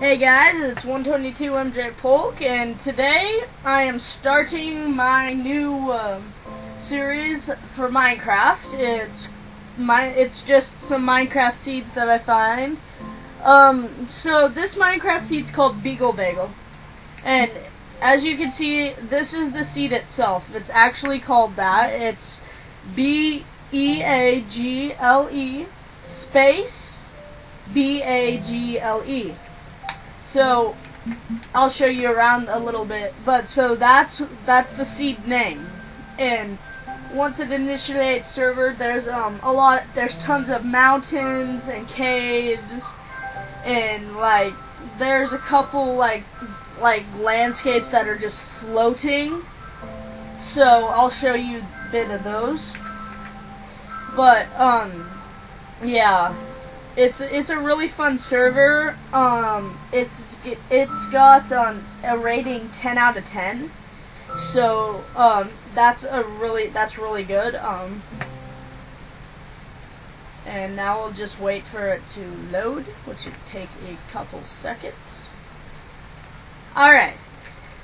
Hey guys, it's 122 MJ Polk, and today I am starting my new um, series for Minecraft. It's my, it's just some Minecraft seeds that I find. Um, so this Minecraft seed's called Beagle Bagel, and as you can see, this is the seed itself. It's actually called that. It's B E A G L E space B A G L E. So I'll show you around a little bit. But so that's that's the seed name. And once it initiates server, there's um a lot there's tons of mountains and caves and like there's a couple like like landscapes that are just floating. So I'll show you a bit of those. But um yeah, it's it's a really fun server. Um, it's it's got um, a rating 10 out of 10. So um, that's a really that's really good. Um, and now we'll just wait for it to load, which should take a couple seconds. All right.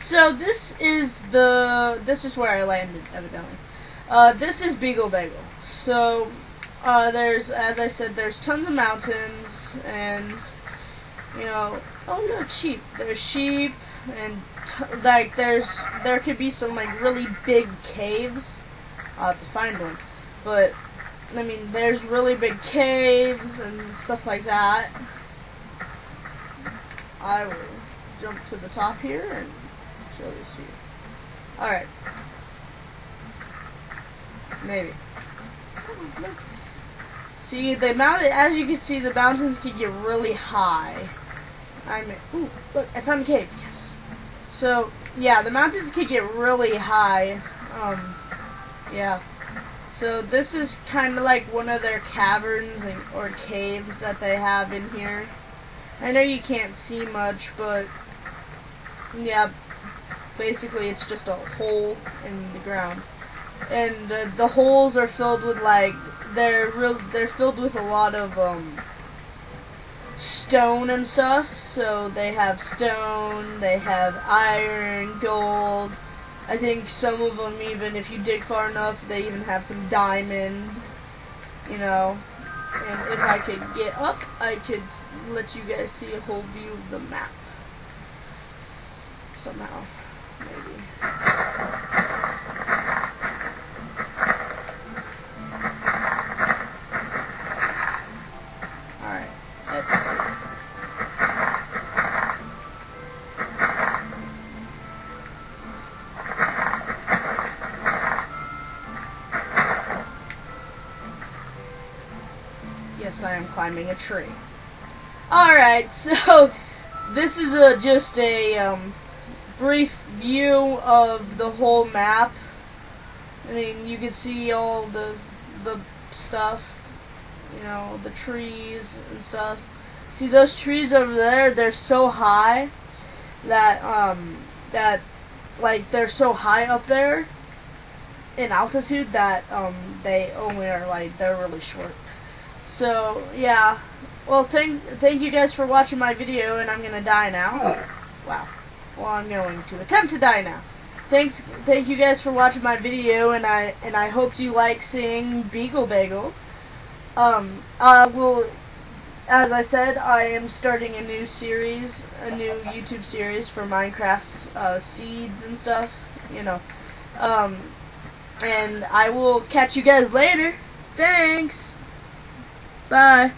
So this is the this is where I landed evidently. Uh, this is Beagle Bagel. So uh, there's, as I said, there's tons of mountains, and, you know, oh no, sheep. There's sheep, and, like, there's, there could be some, like, really big caves. I'll have to find one. But, I mean, there's really big caves and stuff like that. I will jump to the top here and show this to you. Alright. Maybe. See, the mountain, as you can see, the mountains can get really high. I'm, ooh, look, I found a cave, yes. So, yeah, the mountains can get really high. Um, yeah. So this is kind of like one of their caverns and, or caves that they have in here. I know you can't see much, but yeah, basically it's just a hole in the ground. And uh, the holes are filled with like they're real they're filled with a lot of um stone and stuff. So they have stone, they have iron, gold. I think some of them even if you dig far enough, they even have some diamond. You know. And if I could get up, I could let you guys see a whole view of the map. Somehow. Maybe. Yes, I am climbing a tree. Alright, so this is a, just a um, brief view of the whole map. I mean, you can see all the the stuff, you know, the trees and stuff. See those trees over there? They're so high that um that like they're so high up there in altitude that um they only are like they're really short. So, yeah. Well, thank thank you guys for watching my video, and I'm gonna die now. Wow. Well, I'm going to attempt to die now. Thanks, thank you guys for watching my video, and I and I hope you like seeing Beagle Bagel. Um, I will, as I said, I am starting a new series, a new YouTube series for Minecraft's uh, seeds and stuff. You know, um, and I will catch you guys later. Thanks. Bye.